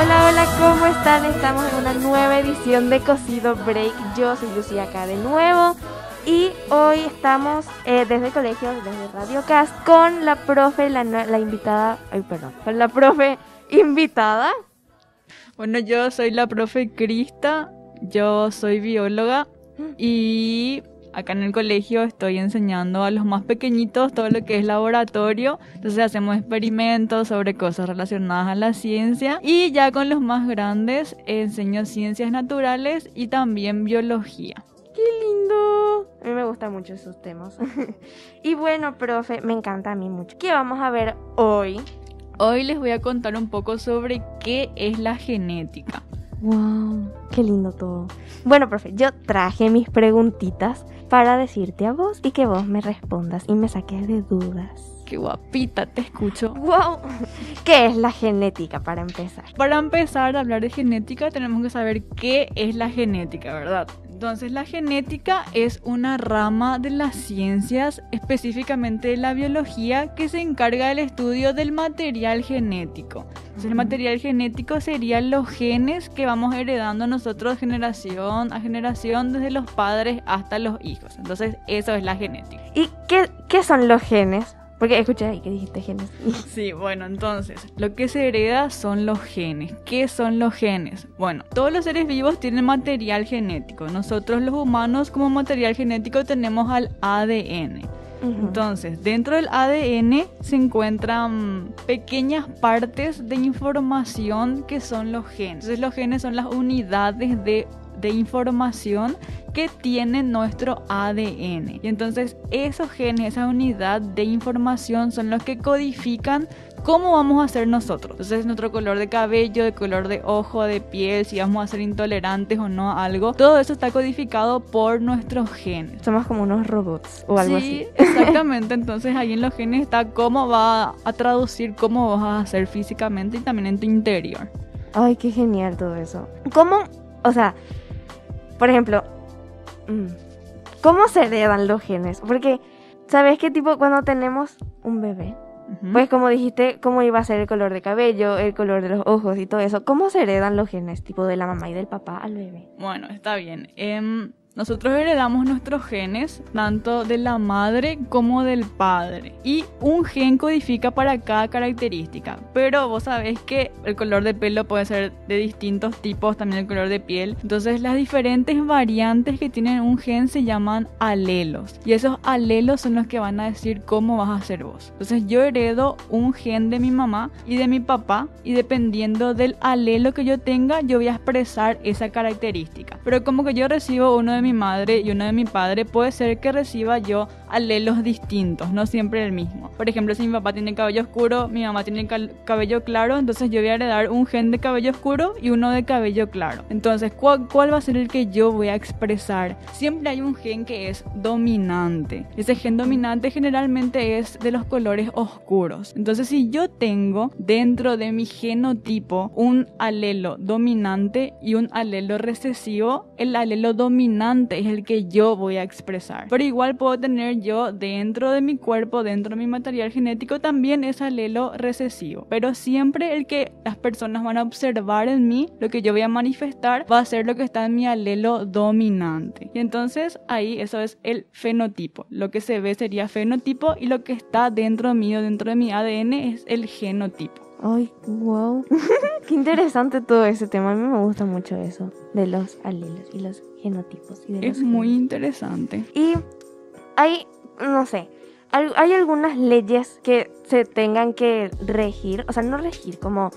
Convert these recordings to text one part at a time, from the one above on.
Hola, hola, ¿cómo están? Estamos en una nueva edición de Cocido Break. Yo soy Lucía acá de nuevo. Y hoy estamos eh, desde el colegio, desde Radio Cast, con la profe, la, la invitada, ay, perdón, con la profe invitada. Bueno, yo soy la profe Crista, yo soy bióloga y acá en el colegio estoy enseñando a los más pequeñitos todo lo que es laboratorio. Entonces hacemos experimentos sobre cosas relacionadas a la ciencia y ya con los más grandes enseño ciencias naturales y también biología. ¡Qué lindo! A mí me gustan mucho esos temas. y bueno, profe, me encanta a mí mucho. ¿Qué vamos a ver hoy? Hoy les voy a contar un poco sobre qué es la genética. ¡Wow! ¡Qué lindo todo! Bueno, profe, yo traje mis preguntitas para decirte a vos y que vos me respondas y me saques de dudas. Qué guapita te escucho. ¡Wow! ¿Qué es la genética para empezar? Para empezar a hablar de genética tenemos que saber qué es la genética, ¿verdad? Entonces la genética es una rama de las ciencias, específicamente de la biología, que se encarga del estudio del material genético. Entonces el material genético serían los genes que vamos heredando nosotros generación a generación, desde los padres hasta los hijos. Entonces eso es la genética. ¿Y qué, qué son los genes? Porque escuché ahí que dijiste genes. Sí, bueno, entonces, lo que se hereda son los genes. ¿Qué son los genes? Bueno, todos los seres vivos tienen material genético. Nosotros los humanos como material genético tenemos al ADN. Entonces, dentro del ADN se encuentran pequeñas partes de información que son los genes. Entonces, los genes son las unidades de, de información que tiene nuestro ADN. Y entonces, esos genes, esa unidad de información son los que codifican cómo vamos a ser nosotros. Entonces, nuestro color de cabello, de color de ojo, de piel, si vamos a ser intolerantes o no a algo, todo eso está codificado por nuestros genes. Somos como unos robots o algo sí, así. exactamente. Entonces ahí en los genes está cómo va a traducir cómo vas a hacer físicamente y también en tu interior. Ay, qué genial todo eso. ¿Cómo? O sea, por ejemplo, mm, ¿cómo se heredan los genes? Porque, ¿sabes qué tipo cuando tenemos un bebé? Pues como dijiste, cómo iba a ser el color de cabello, el color de los ojos y todo eso. ¿Cómo se heredan los genes, tipo de la mamá y del papá al bebé? Bueno, está bien. Em, nosotros heredamos nuestros genes tanto de la madre como del padre. Y un gen codifica para cada característica. Pero vos sabés que el color de pelo puede ser de distintos tipos, también el color de piel. Entonces las diferentes variantes que tienen un gen se llaman alelos. Y esos alelos son los que van a decir cómo vas a ser vos. Entonces yo heredo un gen de mi mamá y de mi papá. Y dependiendo del alelo que yo tenga, yo voy a expresar esa característica. Pero como que yo recibo uno de mi madre y uno de mi padre, puede ser que reciba yo alelos distintos, no siempre el mismo. Por ejemplo, si mi papá tiene cabello oscuro, mi mamá tiene cabello claro, entonces yo voy a heredar un gen de cabello oscuro y uno de cabello claro. Entonces, ¿cuál, cuál va a ser el que yo voy a expresar? Siempre hay un gen que es dominante. Ese gen dominante generalmente es de los colores oscuros. Entonces, si yo tengo dentro de mi genotipo un alelo dominante y un alelo recesivo, el alelo dominante es el que yo voy a expresar. Pero igual puedo tener yo dentro de mi cuerpo, dentro de mi material genético, también ese alelo recesivo. Pero siempre el que las personas van a observar en mí, lo que yo voy a manifestar, va a ser lo que está en mi alelo dominante. Y entonces ahí eso es el fenotipo. Lo que se ve sería fenotipo y lo que está dentro mío, dentro de mi ADN, es el genotipo. Ay, wow. Qué interesante todo ese tema. A mí me gusta mucho eso de los alelos y los genotipos. Y de Es los muy interesante. Y hay, no sé, hay algunas leyes que se tengan que regir, o sea, no regir, como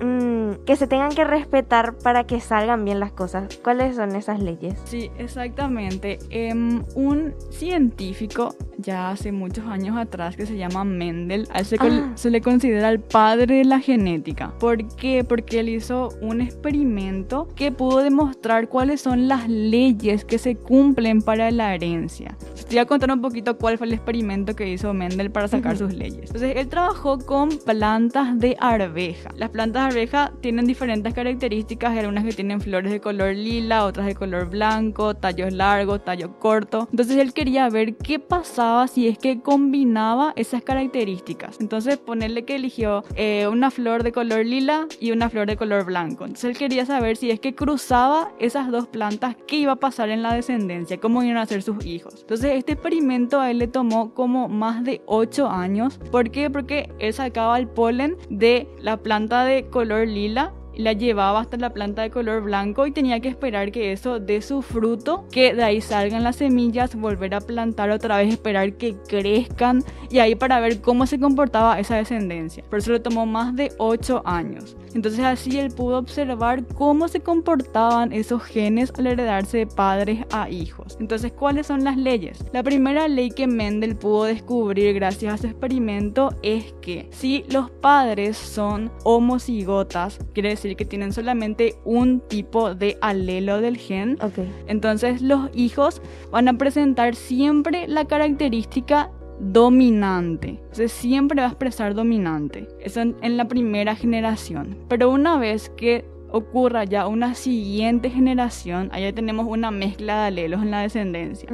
mm, que se tengan que respetar para que salgan bien las cosas. ¿Cuáles son esas leyes? Sí, exactamente. Em, un científico ya hace muchos años atrás que se llama Mendel. A él se, Ah. se le considera el padre de la genética. ¿Por qué? Porque él hizo un experimento que pudo demostrar cuáles son las leyes que se cumplen para la herencia. Te voy a contar un poquito cuál fue el experimento que hizo Mendel para sacar Ujú. sus leyes. Entonces, él trabajó con plantas de arveja. Las plantas de arveja tienen diferentes características, hay algunas que tienen flores de color lila, otras de color blanco, tallos largos, tallo corto. Entonces, él quería ver qué pasaba si es que combinaba esas características. Entonces, ponerle que eligió eh, una flor de color lila y una flor de color blanco. Entonces, él quería saber si es que cruzaba esas dos plantas, qué iba a pasar en la descendencia, cómo iban a ser sus hijos. Entonces, este experimento a él le tomó como más de 8 años. ¿Por qué? Porque él sacaba el polen de la planta de color lila la llevaba hasta la planta de color blanco y tenía que esperar que eso dé su fruto, que de ahí salgan las semillas, volver a plantar otra vez, esperar que crezcan y ahí para ver cómo se comportaba esa descendencia. Por eso le tomó más de 8 años. Entonces así él pudo observar cómo se comportaban esos genes al heredarse de padres a hijos. Entonces, ¿cuáles son las leyes? La primera ley que Mendel pudo descubrir gracias a su experimento es que si los padres son homocigotas, quiere decir que tienen solamente un tipo de alelo del gen, entonces los hijos van a presentar siempre la característica dominante. Entonces siempre va a expresar dominante. Eso en, en la primera generación. Pero una vez que ocurra ya una siguiente generación, allá tenemos una mezcla de alelos en la descendencia.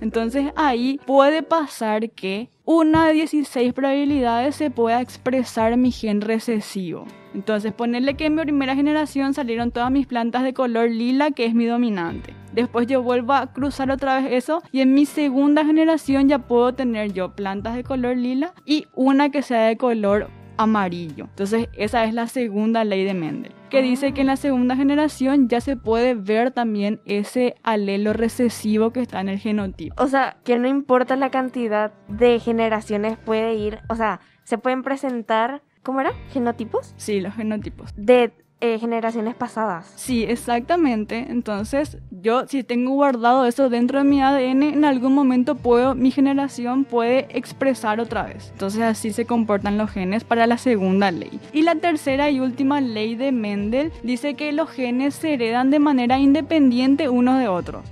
Entonces ahí puede pasar que una de 16 probabilidades se pueda expresar mi gen recesivo. Entonces ponerle que en mi primera generación salieron todas mis plantas de color lila, que es mi dominante. Después yo vuelvo a cruzar otra vez eso y en mi segunda generación ya puedo tener yo plantas de color lila y una que sea de color amarillo. Entonces esa es la segunda ley de Mendel, que dice que en la segunda generación ya se puede ver también ese alelo recesivo que está en el genotipo. O sea, que no importa la cantidad de generaciones puede ir, o sea, se pueden presentar, ¿cómo era? Genotipos Sí, los genotipos. de eh, generaciones pasadas. Sí, exactamente. Entonces, yo si tengo guardado eso dentro de mi ADN, en algún momento puedo, mi generación puede expresar otra vez. Entonces, así se comportan los genes para la segunda ley. Y la tercera y última ley de Mendel dice que los genes se heredan de manera independiente unos de otros.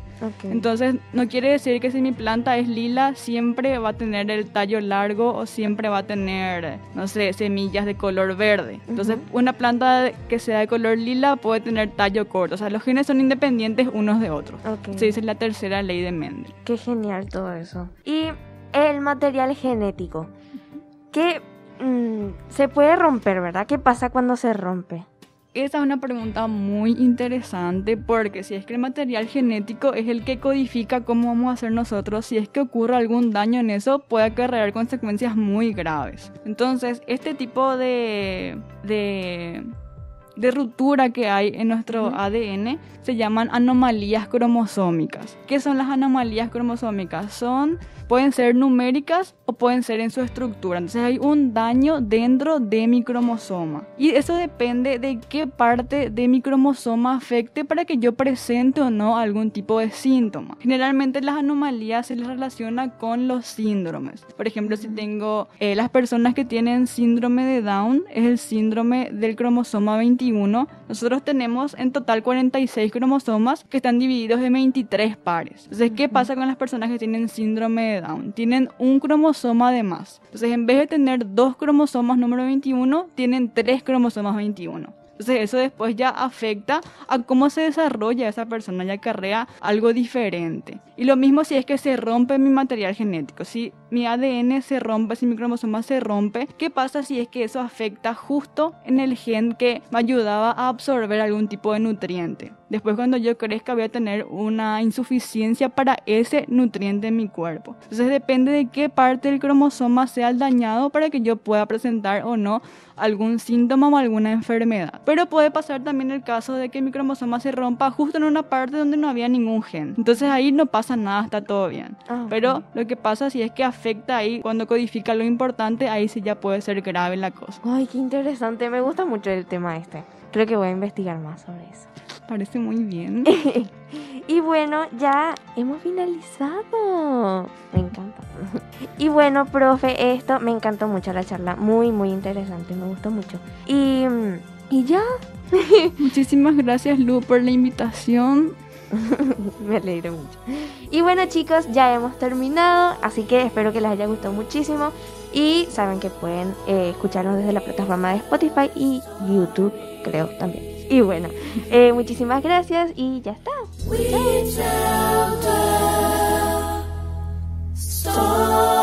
Entonces, no quiere decir que si mi planta es lila, siempre va a tener el tallo largo o siempre va a tener, no sé, semillas de color verde. Entonces, una planta que sea de color lila puede tener tallo corto. O sea, los genes son independientes unos de otros. Ok. Se dice la tercera ley de Mendel. Qué genial todo eso. Y el material genético, que mm, se puede romper, ¿verdad? ¿Qué pasa cuando se rompe? Esa es una pregunta muy interesante porque si es que el material genético es el que codifica cómo vamos a hacer nosotros, si es que ocurre algún daño en eso, puede acarrear consecuencias muy graves. Entonces, este tipo de, de, de ruptura que hay en nuestro. ADN se llaman anomalías cromosómicas. ¿Qué son las anomalías cromosómicas? Son pueden ser numéricas o pueden ser en su estructura. Entonces hay un daño dentro de mi cromosoma. Y eso depende de qué parte de mi cromosoma afecte para que yo presente o no algún tipo de síntoma. Generalmente las anomalías se les relaciona con los síndromes. Por ejemplo, si tengo eh, las personas que tienen síndrome de Down, es el síndrome del cromosoma 21. Nosotros tenemos en total 46 cromosomas que están divididos en 23 pares. Entonces, ¿qué pasa con las personas que tienen síndrome de Down? Tienen un cromosoma de más. Entonces, en vez de tener dos cromosomas número 21, tienen tres cromosomas 21. Entonces eso después ya afecta a cómo se desarrolla esa persona, ya acarrea algo diferente. Y lo mismo si es que se rompe mi material genético. Si mi ADN se rompe, si mi cromosoma se rompe, ¿qué pasa si es que eso afecta justo en el gen que me ayudaba a absorber algún tipo de nutriente? Después cuando yo crezca voy a tener una insuficiencia para ese nutriente en mi cuerpo. Entonces depende de qué parte del cromosoma sea el dañado para que yo pueda presentar o no algún síntoma o alguna enfermedad. Pero puede pasar también el caso de que mi cromosoma se rompa justo en una parte donde no había ningún gen. Entonces ahí no pasa nada, está todo bien. Ah. Pero lo que pasa si es que afecta ahí, cuando codifica lo importante, ahí sí ya puede ser grave la cosa. Ay, qué interesante. Me gusta mucho el tema este. Creo que voy a investigar más sobre eso. Parece muy bien. Y bueno, ya hemos finalizado. Me encanta. Y bueno, profe, esto me encantó mucho la charla. Muy, muy interesante. Me gustó mucho. Y, y ya. Muchísimas gracias Lu por la invitación. Me alegro mucho. Y bueno chicos, ya hemos terminado, así que espero que les haya gustado muchísimo y saben que pueden eh, escucharnos desde la plataforma de Spotify y YouTube, creo también. Y bueno, eh, muchísimas gracias y ya está. Chao.